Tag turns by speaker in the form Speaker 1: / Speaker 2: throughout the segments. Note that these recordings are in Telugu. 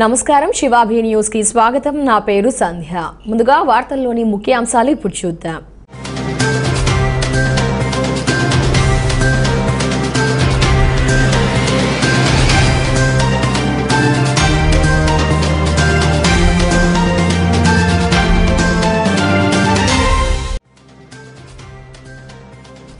Speaker 1: నమస్కారం శివాభి న్యూస్కి స్వాగతం. నా పేరు సంధ్య. ముందుగా వార్తల్లోని ముఖ్య అంశాలు ఇప్పుడు చూద్దాం.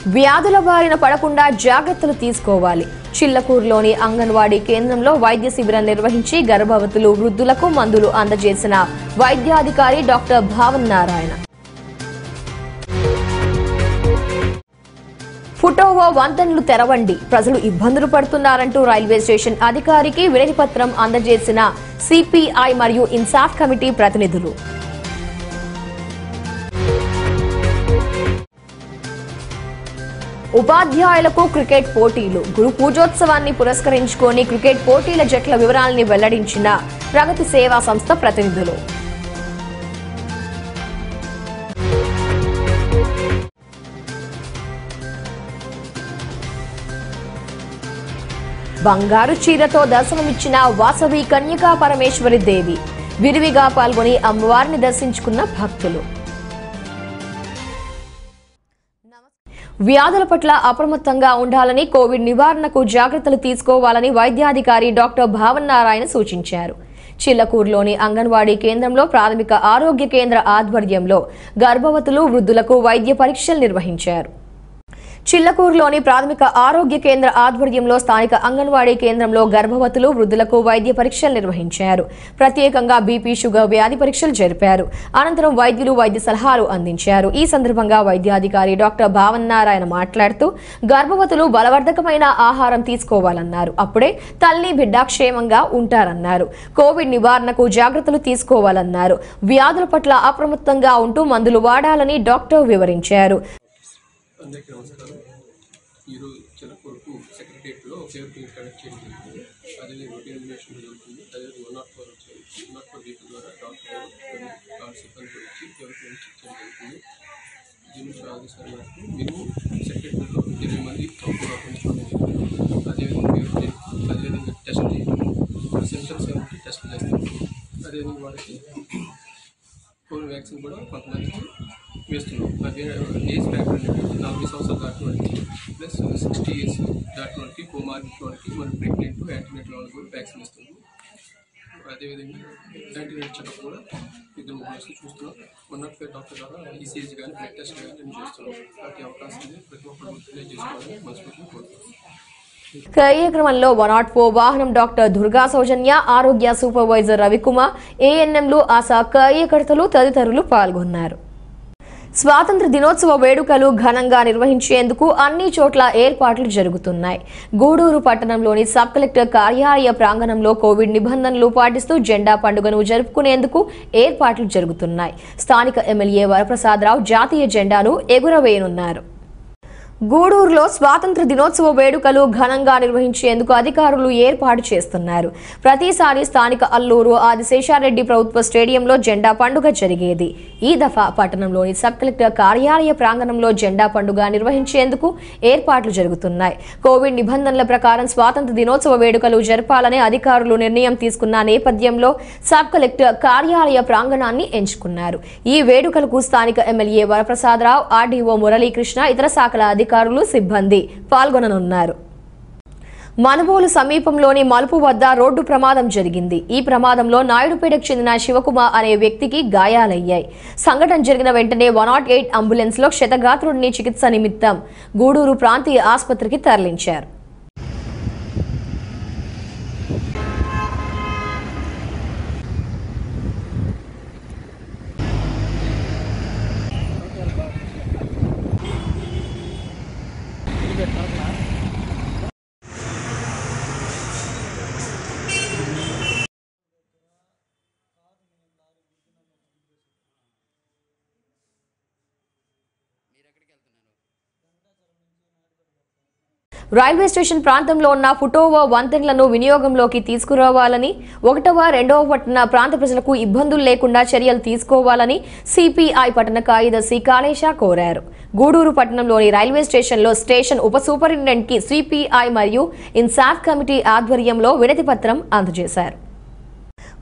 Speaker 1: వ్యాధుల బారిన పడకుండా జాగ్రత్తలు తీసుకోవాలి. చిల్లకూరులోని అంగన్వాడీ కేంద్రంలో వైద్య శిబిరం నిర్వహించి గర్భవతులు వృద్ధులకు మందులు అందజేసిన వైద్యాధికారి డాక్టర్ భావన్ నారాయణ. ఫుటోవో వంతెనలు తెరవండి. ప్రజలు ఇబ్బందులు పడుతున్నారంటూ రైల్వే స్టేషన్ అధికారికి వినతి పత్రం అందజేసిన సిపిఐ మరియు ఇన్సాఫ్ కమిటీ ప్రతినిధులు. ఉపాధ్యాయులకు క్రికెట్ పోటీలు. గురు పూజోత్సవాన్ని పురస్కరించుకొని క్రికెట్ పోటీల జట్ల వివరాలని వెల్లడించిన ప్రగతి సేవా సంస్థ ప్రతినిధులు. బంగారు చీరతో దర్శనమిచ్చిన వాసవి కన్యకా పరమేశ్వరి దేవి. విరివిగా పాల్గొని అమ్మవారిని దర్శించుకున్న భక్తులు. వ్యాధుల పట్ల అప్రమత్తంగా ఉండాలని కోవిడ్ నివారణకు జాగ్రత్తలు తీసుకోవాలని వైద్యాధికారి డాక్టర్ భావన్ నారాయణ సూచించారు. చిల్లకూరులోని అంగన్వాడీ కేంద్రంలో ప్రాథమిక ఆరోగ్య కేంద్ర ఆధ్వర్యంలో గర్భవతులు వృద్ధులకు వైద్య పరీక్షలు నిర్వహించారు. చిల్లకూరులోని ప్రాథమిక ఆరోగ్య కేంద్ర ఆధ్వర్యంలో స్థానిక అంగన్వాడీ కేంద్రంలో గర్భవతులు వృద్ధులకు వైద్య పరీక్షలు నిర్వహించారు. ప్రత్యేకంగా బీపీ షుగర్ వ్యాధి పరీక్షలు జరిపారు. అనంతరం వైద్యులు వైద్య సలహాలు అందించారు. ఈ సందర్భంగా వైద్యాధికారి డాక్టర్ భావన్ నారాయణ మాట్లాడుతూ గర్భవతులు బలవర్ధకమైన ఆహారం తీసుకోవాలన్నారు. అప్పుడే తల్లి బిడ్డ క్షేమంగా ఉంటారన్నారు. కోవిడ్ నివారణకు జాగ్రత్తలు తీసుకోవాలన్నారు. వ్యాధుల పట్ల అప్రమత్తంగా ఉంటూ మందులు వాడాలని డాక్టర్ వివరించారు.
Speaker 2: అందరికీ నమస్కారం. ఈరోజు కొరకు సెక్రటరియట్లో కేర్ టీమ్ కండక్ట్ చేయడం జరిగింది. అదే రొటీన్ ఎలిమినేషన్ జరుగుతుంది. అదే వన్ నాట్ ఫోర్ వచ్చాయి వన్ నాట్ ఫోర్ వీక్ ద్వారా డాక్టర్ కొన్ని కార్డ్ సిబ్బంది కూడా ఎవరికి చెక్ చేయడం జరుగుతుంది. జిమ్ ఆదేశాల మేరకు మేము సెక్రటరీలో ఇరవై మంది కంపెనీ పెంచుకోవడం జరిగింది. అదేవిధంగా అదేవిధంగా టెస్ట్ చేయడం సిమ్టమ్స్ ఏమంటే టెస్ట్ చేస్తాం అదేవిధంగా వాళ్ళకి కోవిడ్ వ్యాక్సిన్ కూడా కొంతమందికి వేస్తున్నాం అది ఏజ్ ఫ్యాక్టర్ అనేది నలభై సంవత్సరాలు దాటిన ప్లస్ సిక్స్టీ ఇయర్స్ దాటిన వారికి కోమార్బిడ్ వారికి మనం ప్రెగ్నెంట్ యాంటీనేట్ వాళ్ళకి కూడా వ్యాక్సిన్ ఇస్తున్నాం అదేవిధంగా యాంటీనేట్ చెకప్ కూడా ఇద్దరు ముగ్గురు చూస్తున్నాం. వన్ నాట్ ఫైవ్ డాక్టర్ ద్వారా ఈసీజీ కానీ బ్లడ్ టెస్ట్ కానీ నేను చేస్తున్నాం. ప్రతి అవకాశం ప్రతి ఒక్కరు యూటిలైజ్ చేసుకోవాలని మనస్ఫూర్తిగా కోరుతున్నాం
Speaker 1: కార్యక్రమంలో వన్ నాట్ ఫోర్ వాహనం డాక్టర్ దుర్గా సౌజన్య ఆరోగ్య సూపర్వైజర్ రవికుమార్ ఏఎన్ఎంలు ఆశా కార్యకర్తలు తదితరులు పాల్గొన్నారు. స్వాతంత్ర దినోత్సవ వేడుకలు ఘనంగా నిర్వహించేందుకు అన్ని చోట్ల ఏర్పాట్లు జరుగుతున్నాయి. గూడూరు పట్టణంలోని సబ్ కలెక్టర్ కార్యాలయ ప్రాంగణంలో కోవిడ్ నిబంధనలు పాటిస్తూ జెండా పండుగను జరుపుకునేందుకు ఏర్పాట్లు జరుగుతున్నాయి. స్థానిక ఎమ్మెల్యే వరప్రసాదరావు జాతీయ జెండాను ఎగురవేయనున్నారు. గూడూరులో స్వాతంత్ర దినోత్సవ వేడుకలు ఘనంగా నిర్వహించేందుకు అధికారులు ఏర్పాటు చేస్తున్నారు. ప్రతిసారి స్థానిక అల్లూరు ఆదిశేషారెడ్డి ప్రభుత్వ స్టేడియంలో జెండా పండుగ జరిగేది. ఈ దఫా పట్టణంలోని సబ్ కలెక్టర్ కార్యాలయ ప్రాంగణంలో జెండా పండుగ నిర్వహించేందుకు ఏర్పాట్లు జరుగుతున్నాయి. కోవిడ్ నిబంధనల ప్రకారం స్వాతంత్ర దినోత్సవ వేడుకలు జరపాలని అధికారులు నిర్ణయం తీసుకున్న నేపథ్యంలో సబ్ కలెక్టర్ కార్యాలయ ప్రాంగణాన్ని ఎంచుకున్నారు. ఈ వేడుకలకు స్థానిక ఎమ్మెల్యే వరప్రసాదరావు ఆర్డీఓ మురళీకృష్ణ ఇతర శాఖల అధికారులు సిబ్బంది పాల్గొననున్నారు. మనుబోలు సమీపంలోని మలుపు వద్ద రోడ్డు ప్రమాదం జరిగింది. ఈ ప్రమాదంలో నాయుడుపేటకు చెందిన శివకుమార్ అనే వ్యక్తికి గాయాలయ్యాయి. సంఘటన జరిగిన వెంటనే వన్ నాట్ ఎయిట్ అంబులెన్స్లో క్షతగాత్రుడిని చికిత్స నిమిత్తం గూడూరు ప్రాంతీయ ఆసుపత్రికి తరలించారు. రైల్వే స్టేషన్ ప్రాంతంలో ఉన్న ఫుటోవా వంతెనలను వినియోగంలోకి తీసుకురావాలని ఒకటవ రెండవ పట్టణ ప్రాంత ప్రజలకు ఇబ్బందులు లేకుండా చర్యలు తీసుకోవాలని సిపిఐ పట్టణ కార్యదర్శి కాళేశ కోరారు. గూడూరు పట్టణంలోని రైల్వే స్టేషన్లో స్టేషన్ ఉప సూపరింటెండెంట్కి సిపిఐ మరియు ఇన్సాఫ్ కమిటీ ఆధ్వర్యంలో వినతి పత్రం అందజేశారు.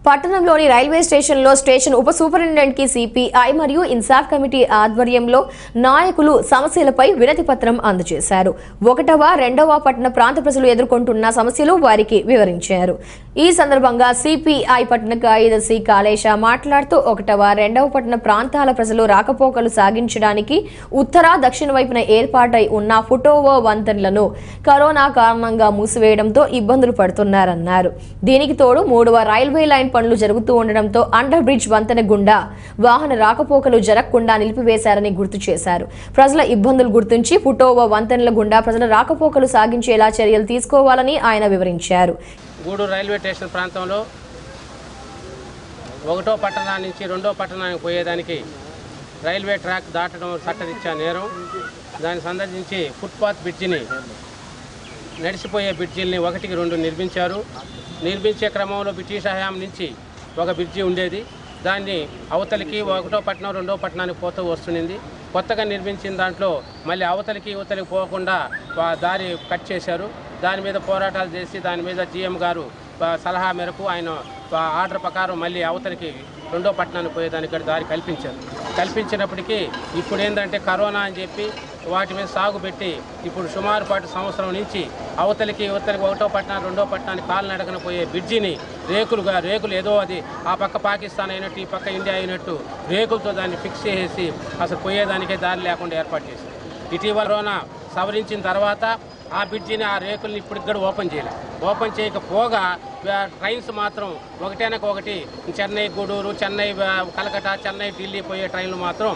Speaker 1: పట్టణంలోని రైల్వే స్టేషన్లో స్టేషన్ ఉప సూపరింటెండెంట్కి సిపిఐ మరియు ఇన్సాఫ్ కమిటీ ఆధ్వర్యంలో నాయకులు సమస్యలపై వినతి పత్రం అందజేశారు. ఒకటవ రెండవ పట్టణ ప్రాంత ప్రజలు ఎదుర్కొంటున్న సమస్యలు వారికి వివరించారు. ఈ సందర్భంగా సిపిఐ పట్టణ కార్యదర్శి కాళేశ మాట్లాడుతూ ఒకటవ రెండవ పట్టణ ప్రాంతాల ప్రజలు రాకపోకలు సాగించడానికి ఉత్తర దక్షిణ వైపున ఏర్పాటై ఉన్న ఫుటోవో వంతెనలను కరోనా కారణంగా మూసివేయడంతో ఇబ్బందులు పడుతున్నారన్నారు. దీనికి తోడు మూడవ రైల్వే లైన్ పనులు జరుగుతూ ఉండడంతో అండర్ బ్రిడ్జ్ వంతెన గుండా వాహన రాకపోకలు జరగకుండా నిలిపివేశారని గుర్తు చేశారు. ప్రజల ఇబ్బందులు గుర్తించి పుటోవా వంతెనల గుండా ప్రజల రాకపోకలు సాగించేలా చర్యలు తీసుకోవాలని ఆయన వివరించారు.
Speaker 3: గూడూరు రైల్వే స్టేషన్ ప్రాంతంలో ఒకటో పట్టణానికి నుంచి రెండో పట్టణానికి పోయేదానికి రైల్వే ట్రాక్ దాటడం చట్టరిచ్చా నేరం. దాన్ని సందర్శించి ఫుట్పాత్ బ్రిడ్జిని నడిచిపోయే బ్రిడ్జిల్ని ఒకటికి రెండు నిర్మించారు. నిర్మించే క్రమంలో బ్రిటిష్ హయాం నుంచి ఒక బ్రిడ్జి ఉండేది. దాన్ని అవతలికి ఒకటో పట్టణం రెండో పట్టణానికి పోతూ వస్తుంది కొత్తగా నిర్మించిన దాంట్లో మళ్ళీ అవతలికి యువతలికి పోకుండా దారి కట్ చేశారు. దాని మీద పోరాటాలు చేసి దాని మీద జీఎం గారు సలహా మేరకు ఆయన ఆర్డర్ ప్రకారం మళ్ళీ అవతలికి రెండో పట్టణానికి పోయేదానికి దారి కల్పించారు. కల్పించినప్పటికీ ఇప్పుడు ఏంటంటే కరోనా అని చెప్పి వాటి మీద సాగు పెట్టి ఇప్పుడు సుమారు పాటు సంవత్సరం నుంచి అవతలికి ఇవతలికి ఒకటో పట్టణం రెండో పట్టణానికి కాలినడకన పోయే బ్రిడ్జిని రేకులుగా రేకులు ఏదో అది ఆ పక్క పాకిస్తాన్ అయినట్టు ఈ పక్క ఇండియా అయినట్టు రేకులతో దాన్ని ఫిక్స్ చేసి అసలు పోయేదానికే దారి లేకుండా ఏర్పాటు చేశారు. ఇటీవల రోనా సవరించిన తర్వాత ఆ బ్రిడ్జిని ఆ రేకుల్ని ఇప్పటికి కూడా ఓపెన్ చేయలేదు ఓపెన్ చేయకపోగా ట్రైన్స్ మాత్రం ఒకటేనక ఒకటి చెన్నై గూడూరు చెన్నై ఆ, చెన్నై ఢిల్లీ పోయే ట్రైన్లు మాత్రం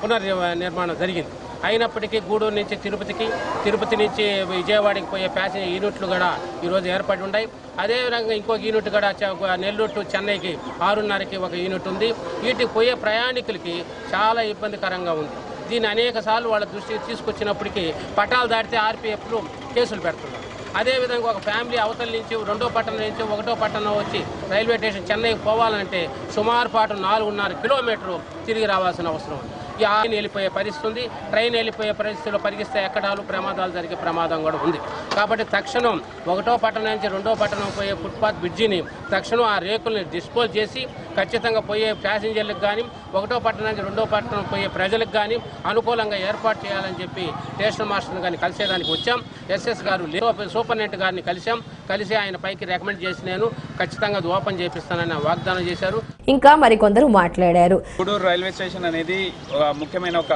Speaker 3: పునర్ నిర్మాణం జరిగింది. అయినప్పటికీ గూడూరు నుంచి తిరుపతికి తిరుపతి నుంచి విజయవాడకి పోయే ప్యాసింజర్ యూనిట్లు కూడా ఈరోజు ఏర్పడి ఉన్నాయి అదేవిధంగా ఇంకొక యూనిట్ కూడా నెల్లూరు టు చెన్నైకి ఆరున్నరకి ఒక యూనిట్ ఉంది. వీటికి పోయే ప్రయాణికులకి చాలా ఇబ్బందికరంగా ఉంది. దీన్ని అనేక సార్లు వాళ్ళ దృష్టికి తీసుకొచ్చినప్పటికీ పట్టాలు దాటితే ఆర్పీఎఫ్లు కేసులు పెడుతున్నారు. అదేవిధంగా ఒక ఫ్యామిలీ అవతల నుంచి రెండో పట్టణం నుంచి ఒకటో పట్టణం వచ్చి రైల్వే స్టేషన్ చెన్నైకి పోవాలంటే సుమారు పాటు నాలుగున్నర కిలోమీటర్లు తిరిగి రావాల్సిన అవసరం ఉంది. ఈ ఆయన వెళ్ళిపోయే పరిస్థితి ఉంది. ట్రైన్ వెళ్ళిపోయే పరిస్థితిలో పరిగిస్తే ఎక్కడాలు ప్రమాదాలు జరిగే ప్రమాదం కూడా ఉంది. కాబట్టి తక్షణం ఒకటో పట్టణం నుంచి రెండో పట్టణం పోయే ఫుట్పాత్ బ్రిడ్జిని తక్షణం ఆ రేకుల్ని డిస్పోజ్ చేసి ఖచ్చితంగా పోయే ప్యాసింజర్లకు కానీ ఒకటో పట్టణం నుంచి రెండో పట్టణం పోయే ప్రజలకు కానీ అనుకూలంగా ఏర్పాటు చేయాలని చెప్పి స్టేషన్ మాస్టర్ని కానీ కలిసేదానికి వచ్చాం. ఎస్ఎస్ గారు లే- సూపరింటెండెంట్ గారిని కలిసాం. కలిసి ఆయన పైకి రికమెండ్ చేసి నేను ఖచ్చితంగా అది ఓపెన్ చేపిస్తానని వాగ్దానం చేశారు.
Speaker 1: ఇంకా మరికొందరు మాట్లాడారు.
Speaker 4: గూడూరు రైల్వే స్టేషన్ అనేది ఒక ముఖ్యమైన ఒక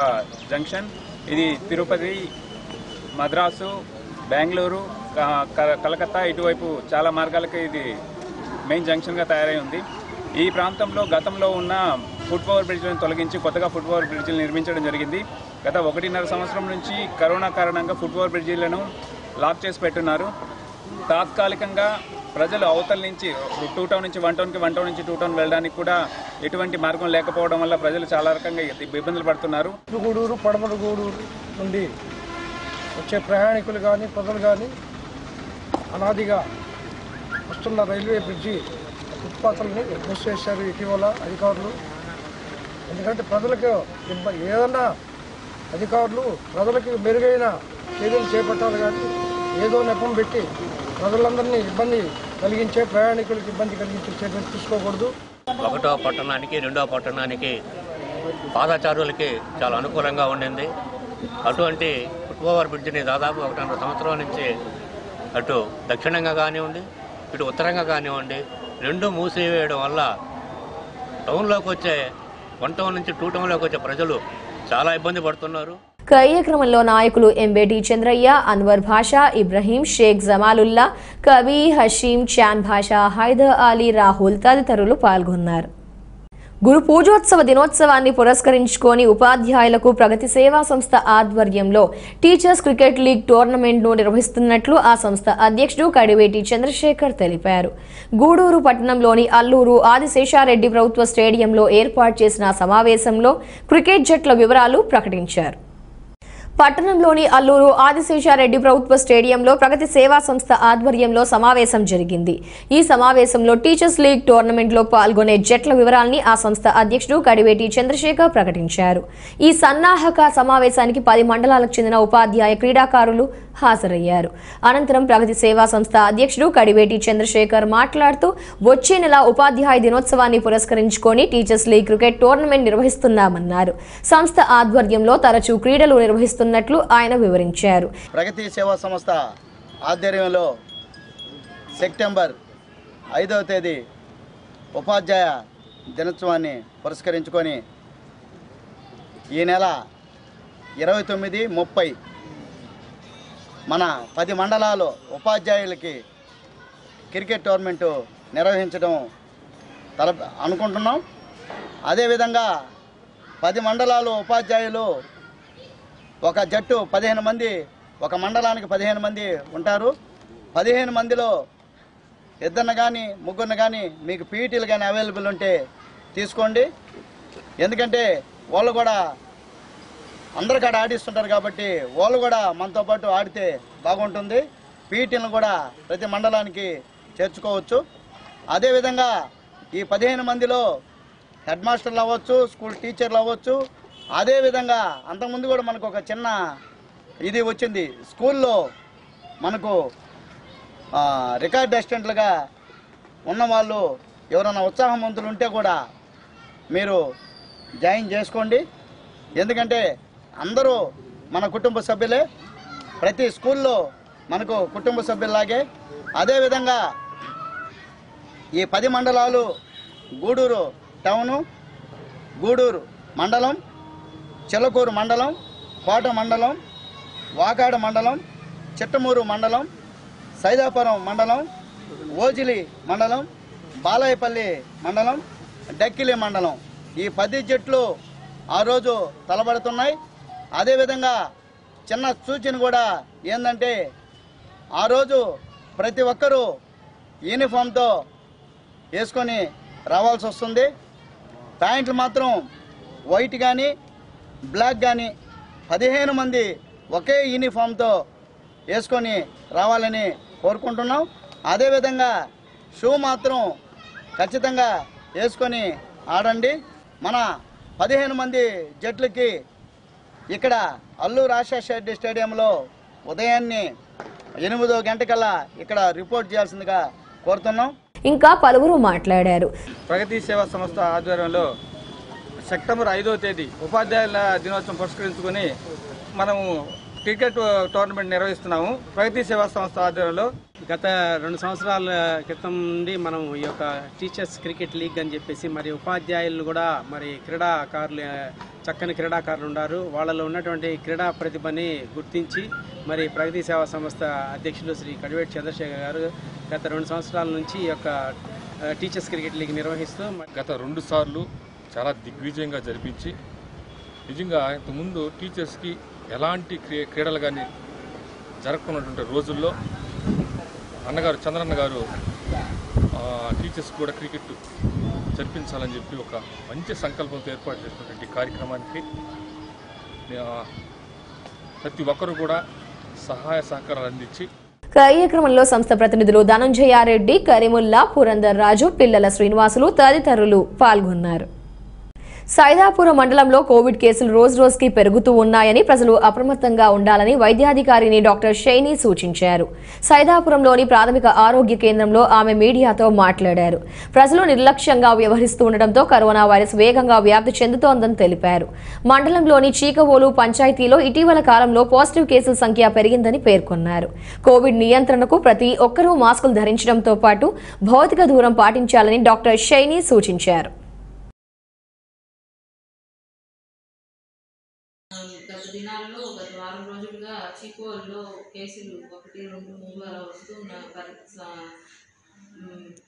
Speaker 4: జంక్షన్. ఇది తిరుపతి మద్రాసు బెంగళూరు కలకత్తా ఇటువైపు చాలా మార్గాలకు ఇది మెయిన్ జంక్షన్గా తయారై ఉంది. ఈ ప్రాంతంలో గతంలో ఉన్న ఫుట్ ఓవర్ బ్రిడ్జ్లను తొలగించి కొత్తగా ఫుట్ ఓవర్ బ్రిడ్జిలు నిర్మించడం జరిగింది. గత ఒకటిన్నర సంవత్సరం నుంచి కరోనా కారణంగా ఫుట్ ఓవర్ బ్రిడ్జిలను లాక్ చేసి పెట్టున్నారు. తాత్కాలికంగా ప్రజలు అవతల నుంచి టూ టౌన్ నుంచి వన్ టౌన్కి వన్ టౌన్ నుంచి టూ టౌన్ వెళ్ళడానికి కూడా ఎటువంటి మార్గం లేకపోవడం వల్ల ప్రజలు చాలా రకంగా ఇబ్బందులు పడుతున్నారు.
Speaker 5: గూడూరు పడమర గూడూరు నుండి వచ్చే ప్రయాణికులు కానీ ప్రజలు కానీ అనాదిగా వస్తున్న రైల్వే బ్రిడ్జి ఫుట్పాత్లని మూసివేశారు ఇటీవల అధికారులు. ఎందుకంటే ప్రజలకు ఇబ్బ ఏదన్నా అధికారులు ప్రజలకు మెరుగైన చర్యలు చేపట్టాలి కానీ ఏదో నెపం పెట్టి ప్రజలందరినీ ఇబ్బంది కలిగించే ప్రయాణికులకు ఇబ్బంది కలిగించే చర్యలు తీసుకోకూడదు.
Speaker 6: ఒకటో పట్టణానికి రెండో పట్టణానికి పాదచారులకి చాలా అనుకూలంగా ఉండింది. అటువంటి ఫుట్ ఓవర్ బ్రిడ్జిని దాదాపు ఒకటిన్నర సంవత్సరం నుంచి అటు దక్షిణంగా కానివ్వండి ఇటు ఉత్తరంగా కానివ్వండి రెండు మూసివేయడం వల్ల టౌన్లోకి వచ్చే వన్ టౌన్ నుంచి టూ టౌన్లోకి వచ్చే ప్రజలు చాలా ఇబ్బంది పడుతున్నారు.
Speaker 1: కార్యక్రమంలో నాయకులు ఎంబేటి చంద్రయ్య అన్వర్ భాషా ఇబ్రహీం షేక్ జమాలుల్లా కవి హషీం చాన్ భాషా హైదర్ అలీ రాహుల్ తదితరులు పాల్గొన్నారు. గురు పూజోత్సవ దినోత్సవాన్ని పురస్కరించుకొని ఉపాధ్యాయులకు ప్రగతి సేవా సంస్థ ఆధ్వర్యంలో టీచర్స్ క్రికెట్ లీగ్ టోర్నమెంట్ను నిర్వహిస్తున్నట్లు ఆ సంస్థ అధ్యక్షుడు కడివేటి చంద్రశేఖర్ తెలిపారు. గూడూరు పట్టణంలోని అల్లూరు ఆదిశేషారెడ్డి ప్రభుత్వ స్టేడియంలో ఏర్పాటు చేసిన సమావేశంలో క్రికెట్ జట్ల వివరాలు ప్రకటించారు. పట్టణంలోని అల్లూరు ఆదిశేషారెడ్డి ప్రభుత్వ స్టేడియంలో ప్రగతి సేవా సంస్థ ఆధ్వర్యంలో సమావేశం జరిగింది. ఈ సమావేశంలో టీచర్స్ లీగ్ టోర్నమెంట్లో పాల్గొనే జట్ల వివరాల్ని ఆ సంస్థ అధ్యక్షుడు కడివేటి చంద్రశేఖర్ ప్రకటించారు. ఈ సన్నాహక సమావేశానికి పది మండలాలకు చెందిన ఉపాధ్యాయ క్రీడాకారులు హాజరయ్యారు. అనంతరం ప్రగతి సేవా సంస్థ అధ్యక్షుడు కడివేటి చంద్రశేఖర్ మాట్లాడుతూ వచ్చే నెల ఉపాధ్యాయ దినోత్సవాన్ని పురస్కరించుకొని టీచర్స్ లీగ్ క్రికెట్ టోర్నమెంట్ నిర్వహిస్తున్నామన్నారు. సంస్థ ఆధ్వర్యంలో తరచూ క్రీడలు నిర్వహిస్తున్నట్లు ఆయన వివరించారు.
Speaker 7: ప్రగతి సేవా సంస్థ ఆధ్వర్యంలో సెప్టెంబర్ ఐదవ తేదీ ఉపాధ్యాయ దినోత్సవాన్ని పురస్కరించుకొని ఈ నెల ఇరవై తొమ్మిది ముప్పై మన పది మండలాలు ఉపాధ్యాయులకి క్రికెట్ టోర్నమెంటు నిర్వహించడం తల అనుకుంటున్నాం. అదేవిధంగా పది మండలాలు ఉపాధ్యాయులు ఒక జట్టు పదిహేను మంది ఒక మండలానికి పదిహేను మంది ఉంటారు. పదిహేను మందిలో ఇద్దరిని కానీ ముగ్గురిని కానీ మీకు పీఈటీలు కానీ అవైలబుల్ ఉంటే తీసుకోండి. ఎందుకంటే వాళ్ళు కూడా అందరు కాడ ఆడిస్తుంటారు కాబట్టి వాళ్ళు కూడా మనతో పాటు ఆడితే బాగుంటుంది. పీటీలను కూడా ప్రతి మండలానికి చేర్చుకోవచ్చు. అదేవిధంగా ఈ పదిహేను మందిలో హెడ్ మాస్టర్లు అవ్వచ్చు స్కూల్ టీచర్లు అవ్వచ్చు. అదేవిధంగా అంతకుముందు కూడా మనకు ఒక చిన్న ఇది వచ్చింది. స్కూల్లో మనకు రికార్డ్ అసిస్టెంట్లుగా ఉన్న వాళ్ళు ఎవరైనా ఉత్సాహవంతులు ఉంటే కూడా మీరు జాయిన్ చేసుకోండి. ఎందుకంటే అందరూ మన కుటుంబ సభ్యులే. ప్రతి స్కూల్లో మనకు కుటుంబ సభ్యుల్లాగే. అదేవిధంగా ఈ పది మండలాలు గూడూరు టౌను గూడూరు మండలం చిలకూరు మండలం కోట మండలం వాకాడ మండలం చిట్టమూరు మండలం సైదాపురం మండలం ఓజిలి మండలం బాలాయపల్లి మండలం డక్కిలి మండలం. ఈ పది జట్లు ఆ రోజు తలబడుతున్నాయి. అదేవిధంగా చిన్న సూచన కూడా ఏంటంటే ఆ రోజు ప్రతి ఒక్కరూ యూనిఫామ్తో వేసుకొని రావాల్సి వస్తుంది. ప్యాంట్లు మాత్రం వైట్ కానీ బ్లాక్ కానీ పదిహేను మంది ఒకే యూనిఫామ్తో వేసుకొని రావాలని కోరుకుంటున్నాం. అదేవిధంగా షూ మాత్రం ఖచ్చితంగా వేసుకొని ఆడండి. మన పదిహేను మంది జట్లకి ఇక్కడ అల్లు రాజశేఖర స్టేడియంలో ఉదయాన్నే ఎనిమిదో గంటకల్లా ఇక్కడ రిపోర్ట్ చేయాల్సిందిగా కోరుతున్నాం.
Speaker 1: ఇంకా పలువురు మాట్లాడారు.
Speaker 4: ప్రగతి సేవా సంస్థ ఆధ్వర్యంలో సెప్టెంబర్ ఐదో తేదీ ఉపాధ్యాయుల దినోత్సవం పురస్కరించుకొని మనము క్రికెట్ టోర్నమెంట్ నిర్వహిస్తున్నాము. ప్రగతి సేవా సంస్థ ఆధ్వర్యంలో
Speaker 3: గత రెండు సంవత్సరాల క్రితం నుండి మనం ఈ యొక్క టీచర్స్ క్రికెట్ లీగ్ అని చెప్పేసి మరి ఉపాధ్యాయులు కూడా మరి క్రీడాకారులు చక్కని క్రీడాకారులు ఉన్నారు వాళ్ళలో ఉన్నటువంటి క్రీడా ప్రతిభని గుర్తించి మరి ప్రగతి సేవా సంస్థ అధ్యక్షులు శ్రీ కడివేటి చంద్రశేఖర్ గారు గత రెండు సంవత్సరాల నుంచి ఈ యొక్క టీచర్స్ క్రికెట్ లీగ్ నిర్వహిస్తూ
Speaker 8: గత రెండు సార్లు చాలా దిగ్విజయంగా జరిపించి నిజంగా ఇంతకుముందు టీచర్స్కి ఎలాంటి క్రీడలు కానీ జరగకున్నటువంటి రోజుల్లో అన్నగారు చంద్రన్న గారు టీచర్స్ కూడా క్రికెట్ జరిపించాలని చెప్పి ఒక మంచి సంకల్పంతో ఏర్పాటు చేసినటువంటి కార్యక్రమానికి ప్రతి ఒక్కరూ కూడా సహాయ సహకారాలు అందించి
Speaker 1: కార్యక్రమంలో సంస్థ ప్రతినిధులు ధనంజయారెడ్డి కరీముల్లా పురందర్ రాజు పిల్లల శ్రీనివాసులు తదితరులు పాల్గొన్నారు. సైదాపురం మండలంలో కోవిడ్ కేసులు రోజు రోజుకి పెరుగుతూ ఉన్నాయని ప్రజలు అప్రమత్తంగా ఉండాలని వైద్యాధికారిని డాక్టర్ షైని సూచించారు. సైదాపురంలోని ప్రాథమిక ఆరోగ్య కేంద్రంలో ఆమె మీడియాతో మాట్లాడారు. ప్రజలు నిర్లక్ష్యంగా వ్యవహరిస్తూ ఉండటంతో కరోనా వైరస్ వేగంగా వ్యాప్తి చెందుతోందని తెలిపారు. మండలంలోని చీకవోలు పంచాయతీలో ఇటీవల కాలంలో పాజిటివ్ కేసుల సంఖ్య పెరిగిందని పేర్కొన్నారు. కోవిడ్ నియంత్రణకు ప్రతి ఒక్కరూ మాస్కులు ధరించడంతో పాటు భౌతిక దూరం పాటించాలని డాక్టర్ షైని సూచించారు.
Speaker 9: నాలుగు రోజులుగా చికోల్లో కేసులు ఒకటి రెండు మూడు అలా వస్తున్న పరి-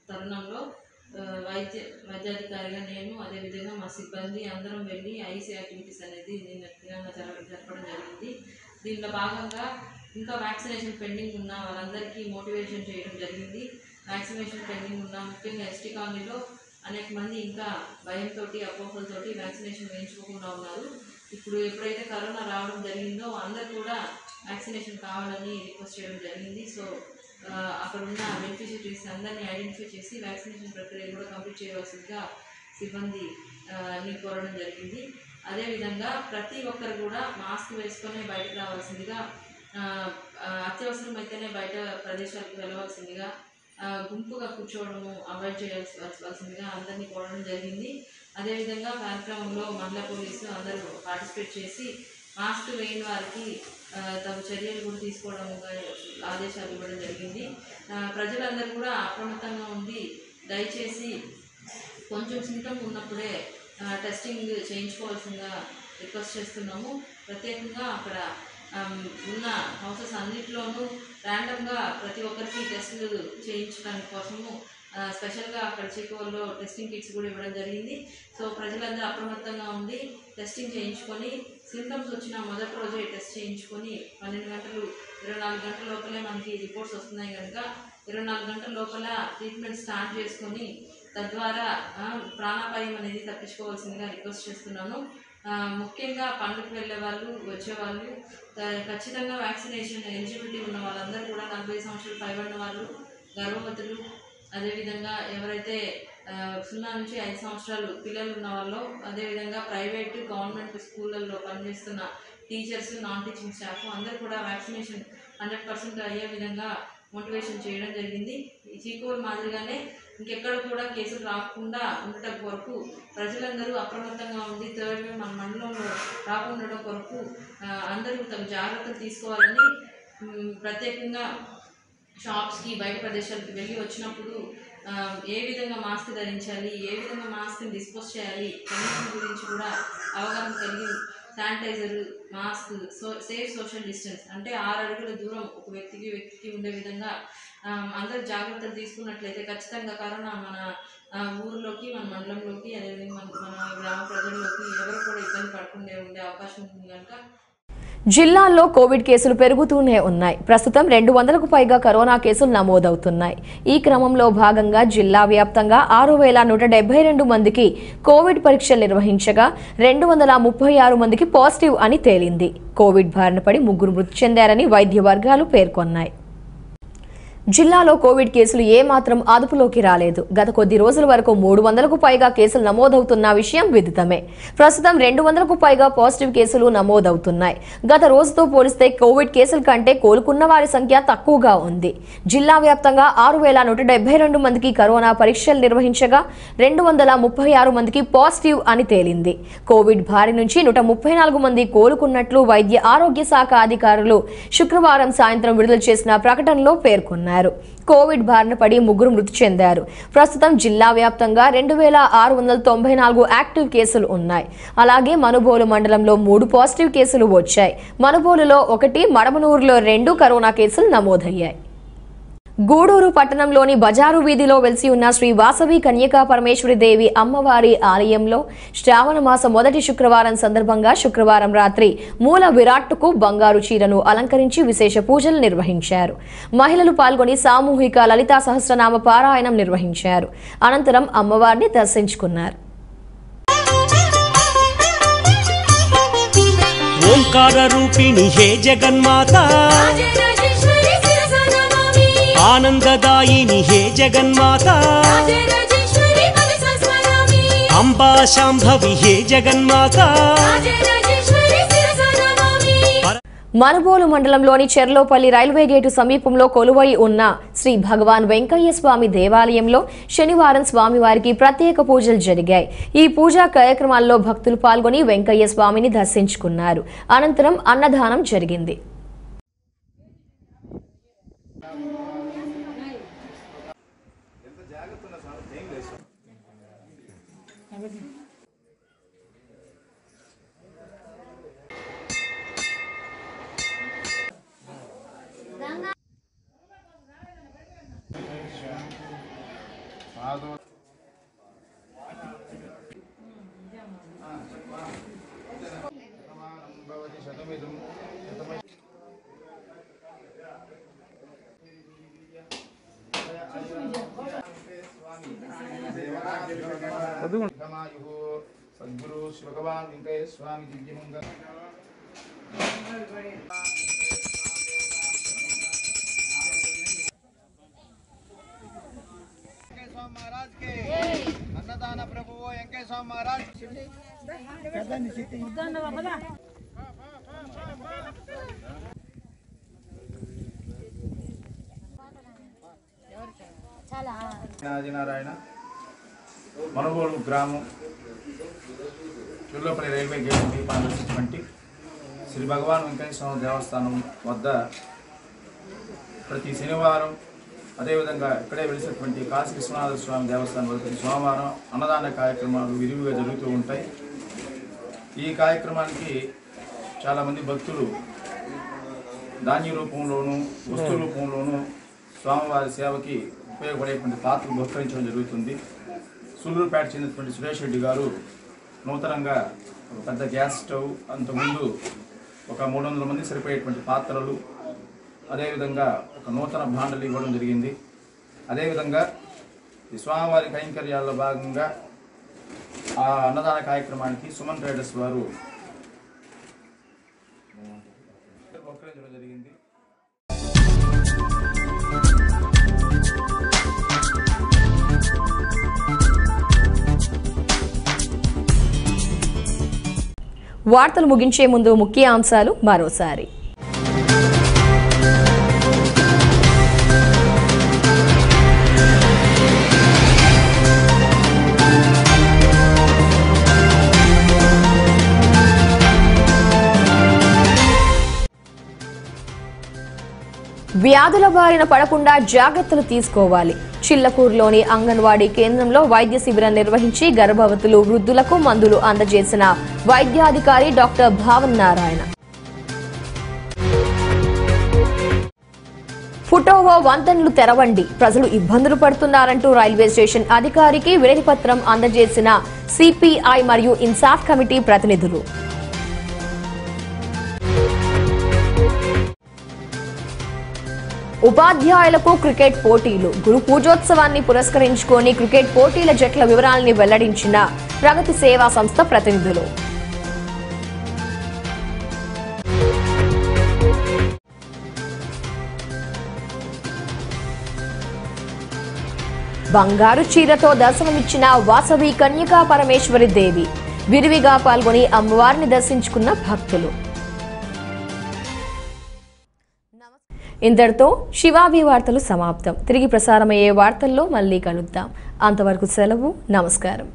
Speaker 9: తరుణంలో వైద్య వైద్యాధికారిగా నేను అదేవిధంగా మా సిబ్బంది అందరం వెళ్ళి ఐసీ యాక్టివిటీస్ అనేది నిన్న దినంగా జరగ జరపడం జరిగింది. దీంట్లో భాగంగా ఇంకా వ్యాక్సినేషన్ పెండింగ్ ఉన్న వాళ్ళందరికీ మోటివేషన్ చేయడం జరిగింది. వ్యాక్సినేషన్ పెండింగ్ ఉన్న ముఖ్యంగా ఎస్టీ కాలనీలో అనేక మంది ఇంకా భయంతో అపోహలతోటి వ్యాక్సినేషన్ వేయించుకోకుండా ఉన్నారు. ఇప్పుడు ఎప్పుడైతే కరోనా రావడం జరిగిందో అందరు కూడా వ్యాక్సినేషన్ కావాలని రిక్వెస్ట్ చేయడం జరిగింది. సో అక్కడ ఉన్న బెనిఫిషరీస్ అందరినీ ఐడెంటిఫై చేసి వ్యాక్సినేషన్ ప్రక్రియ కూడా కంప్లీట్ చేయవలసిందిగా సిబ్బంది ఆ, కోరడం జరిగింది. అదేవిధంగా ప్రతి ఒక్కరు కూడా మాస్క్ వేసుకొని బయటకు రావాల్సిందిగా అత్యవసరమైతేనే బయట ప్రదేశాలకు వెళ్ళవలసిందిగా గుంపుగా కూర్చోవడము అవాయిడ్ చేయాల్సి వలసిందిగా అందరినీ కోరడం జరిగింది. అదేవిధంగా కార్యక్రమంలో మండల పోలీసు అందరూ పార్టిసిపేట్ చేసి మాస్క్ వేయని వారికి తమ చర్యలు కూడా తీసుకోవడం ఆదేశాలు ఇవ్వడం జరిగింది. ప్రజలందరూ కూడా అప్రమత్తంగా ఉండి దయచేసి కొంచెం సిమ్టమ్ ఉన్నప్పుడే టెస్టింగ్ చేయించుకోవాల్సిందిగా రిక్వెస్ట్ చేస్తున్నాము. ప్రత్యేకంగా అక్కడ ఉన్న హౌసెస్ అన్నింటిలోనూ ర్యాండమ్గా ప్రతి ఒక్కరికి టెస్టులు చేయించడానికి కోసము స్పెషల్గా అక్కడ చీకోల్లో టెస్టింగ్ కిట్స్ కూడా ఇవ్వడం జరిగింది. సో ప్రజలందరూ అప్రమత్తంగా ఉండి టెస్టింగ్ చేయించుకొని సింటమ్స్ వచ్చిన మొదటి రోజే టెస్ట్ చేయించుకొని పన్నెండు గంటలు ఇరవై నాలుగు గంటల లోపలే మనకి రిపోర్ట్స్ వస్తున్నాయి కనుక ఇరవై నాలుగు గంటల లోపల ట్రీట్మెంట్ స్టార్ట్ చేసుకొని తద్వారా ప్రాణాపాయం అనేది తప్పించుకోవాల్సిందిగా రిక్వెస్ట్ చేస్తున్నాను ముఖ్యంగా పండుగకు వెళ్ళే వాళ్ళు వచ్చేవాళ్ళు ఖచ్చితంగా వ్యాక్సినేషన్ ఎలిజిబిలిటీ ఉన్న వాళ్ళందరూ కూడా నలభై సంవత్సరాలు పైబడిన వాళ్ళు గర్భవతులు అదేవిధంగా ఎవరైతే సున్నా నుంచి ఐదు సంవత్సరాలు పిల్లలు ఉన్న వాళ్ళు అదేవిధంగా ప్రైవేట్ గవర్నమెంట్ స్కూళ్ళల్లో పనిచేస్తున్న టీచర్స్ నాన్ టీచింగ్ స్టాఫ్ అందరూ కూడా వ్యాక్సినేషన్ హండ్రెడ్ పర్సెంట్ అయ్యే విధంగా మోటివేషన్ చేయడం జరిగింది. ఈ చీకోల్ మాదిరిగానే ఇంకెక్కడ కూడా కేసులు రాకుండా ఉండటం కొరకు ప్రజలందరూ అప్రమత్తంగా ఉండి థర్డ్ వేవ్ మన మండలంలో రాకుండా కొరకు అందరూ తమ జాగ్రత్తలు తీసుకోవాలని ప్రత్యేకంగా షాప్స్కి బయట ప్రదేశాలకు వెళ్ళి వచ్చినప్పుడు ఏ విధంగా మాస్క్ ధరించాలి ఏ విధంగా మాస్క్ని డిస్పోజ్ చేయాలి కనీసం గురించి కూడా అవగాహన కలిగి sanitiser mask so safe social distance అంటే ఆరు అడుగుల దూరం ఒక వ్యక్తికి వ్యక్తికి ఉండే విధంగా అందరు అందరూ జాగ్రత్తలు తీసుకున్నట్లయితే ఖచ్చితంగా కరోనా మన ఊరిలోకి మన మండలంలోకి అదేవిధంగా మన మన గ్రామ ప్రజల్లోకి ఎవరు కూడా ఇబ్బంది పడకుండా ఉండే అవకాశం ఉంది కనుక
Speaker 1: జిల్లాల్లో కోవిడ్ కేసులు పెరుగుతూనే ఉన్నాయి. ప్రస్తుతం రెండు వందలకు పైగా కరోనా కేసులు నమోదవుతున్నాయి. ఈ క్రమంలో భాగంగా జిల్లా వ్యాప్తంగా ఆరు వేల నూట డెబ్బై రెండు మందికి కోవిడ్ పరీక్షలు నిర్వహించగా రెండు వందల ముప్పై ఆరు మందికి పాజిటివ్ అని తేలింది. కోవిడ్ బారిన పడి ముగ్గురు మృతి చెందారని వైద్య వర్గాలు పేర్కొన్నాయి. జిల్లాలో కోవిడ్ కేసులు ఏమాత్రం అదుపులోకి రాలేదు. గత కొద్ది రోజుల వరకు మూడు వందలకు పైగా కేసులు నమోదవుతున్న విషయం విదితమే. ప్రస్తుతం రెండు వందలకు పైగా పాజిటివ్ కేసులు నమోదవుతున్నాయి. గత రోజుతో పోలిస్తే కోవిడ్ కేసుల కంటే కోలుకున్న వారి సంఖ్య తక్కువగా ఉంది. జిల్లా వ్యాప్తంగా ఆరు వేల నూట డెబ్బై రెండు మందికి కరోనా పరీక్షలు నిర్వహించగా రెండు వందల ముప్పై ఆరు మందికి పాజిటివ్ అని తేలింది. కోవిడ్ బారి నుంచి నూట ముప్పై నాలుగు మంది కోలుకున్నట్లు వైద్య ఆరోగ్య శాఖ అధికారులు శుక్రవారం సాయంత్రం విడుదల చేసిన ప్రకటనలో పేర్కొన్నారు. కోవిడ్ బారిన పడి ముగ్గురు మృతి చెందారు. ప్రస్తుతం జిల్లా వ్యాప్తంగా రెండు వేల ఆరు వందల తొంభై నాలుగు యాక్టివ్ కేసులు ఉన్నాయి. అలాగే మనుబోలు మండలంలో మూడు పాజిటివ్ కేసులు వచ్చాయి. మనుబోలులో ఒకటి మడమనూరులో రెండు కరోనా కేసులు నమోదయ్యాయి. గూడూరు పట్టణంలోని బజారు వీధిలో వెలిసి ఉన్న శ్రీ వాసవి కన్యకా పరమేశ్వరి దేవి అమ్మవారి ఆలయంలో శ్రావణ మాసం మొదటి శుక్రవారం సందర్భంగా శుక్రవారం రాత్రి మూల విరాట్టుకు బంగారు చీరను అలంకరించి విశేష పూజలు నిర్వహించారు. మహిళలు పాల్గొని సామూహిక లలితా సహస్రనామ పారాయణం నిర్వహించారు. అనంతరం అమ్మవారిని దర్శించుకున్నారు.
Speaker 10: ఓంకార రూపిణి హే జగన్మాత. ఆనందదాయిని హే జగన్మాత. అంబా శాంభవి హే జగన్మాత.
Speaker 1: మనుబోలు మండలంలోని చెర్లోపల్లి రైల్వే గేటు సమీపంలో కొలువై ఉన్న శ్రీ భగవాన్ వెంకయ్య స్వామి దేవాలయంలో శనివారం స్వామివారికి ప్రత్యేక పూజలు జరిగాయి. ఈ పూజా కార్యక్రమాల్లో భక్తులు పాల్గొని వెంకయ్య స్వామిని దర్శించుకున్నారు. అనంతరం అన్నదానం జరిగింది.
Speaker 11: సద్గురు భగవాన్ వెంకయ్య స్వామి దివ్యమంగళ అన్నదాన ప్రభువు వెంకయ్య స్వామి మహారాజ్ ఆదినారాయణ మనుగోలు గ్రామం చుల్లపల్లి రైల్వే గేట్ దీపాన్ని శ్రీ భగవాన్ వెంకటేశ్వర దేవస్థానం వద్ద ప్రతి శనివారం అదేవిధంగా ఇక్కడే వెలిసినటువంటి కాశీ విశ్వనాథ స్వామి దేవస్థానం వద్ద సోమవారం అన్నదాన కార్యక్రమాలు విరివిగా జరుగుతూ ఉంటాయి. ఈ కార్యక్రమానికి చాలామంది భక్తులు ధాన్య రూపంలోనూ వస్తు రూపంలోనూ స్వామివారి సేవకి ఉపయోగపడేటువంటి పాత్ర బహుకరించడం జరుగుతుంది. సూళ్ళూరుపేట చెందినటువంటి సురేష్ రెడ్డి గారు నూతనంగా ఒక పెద్ద గ్యాస్ స్టవ్ అంతకుముందు ఒక మూడు వందల మంది సరిపోయేటువంటి పాత్రలు అదేవిధంగా ఒక నూతన భాండలు ఇవ్వడం జరిగింది. అదేవిధంగా ఈ స్వామివారి కైంకర్యాల్లో భాగంగా ఆ అన్నదాన కార్యక్రమానికి సుమన్ ట్రేడర్స్ వారు జరిగింది.
Speaker 1: వార్తలు ముగించే ముందు ముఖ్య అంశాలు మరోసారి. వ్యాధుల బారిన పడకుండా జాగ్రత్తలు తీసుకోవాలి. చిల్లకూరులోని అంగన్వాడీ కేంద్రంలో వైద్య శిబిరం నిర్వహించి గర్భవతులు వృద్ధులకు మందులు అందజేసిన వైద్యాధికారి డాక్టర్ భావన్ నారాయణ. ఫుటోవో వంతెనలు తెరవండి. ప్రజలు ఇబ్బందులు పడుతున్నారంటూ రైల్వే స్టేషన్ అధికారికి వినతిపత్రం అందజేసిన సిపిఐ మరియు ఇన్సాఫ్ కమిటీ ప్రతినిధులు. ఉపాధ్యాయులకు క్రికెట్ పోటీలు. గురు పూజోత్సవాన్ని పురస్కరించుకొని క్రికెట్ పోటీల జట్ల వివరాలని వెల్లడించిన ప్రగతి సేవా సంస్థ ప్రతినిధులు. బంగారు చీరతో దర్శనమిచ్చిన వాసవి కన్యకా పరమేశ్వరి దేవి విరివిగా పాల్గొని అమ్మవారిని దర్శించుకున్న భక్తులు. ఇంతటితో శివాభి వార్తలు సమాప్తం. తిరిగి ప్రసారమయ్యే వార్తల్లో మళ్ళీ కలుద్దాం. అంతవరకు సెలవు నమస్కారం.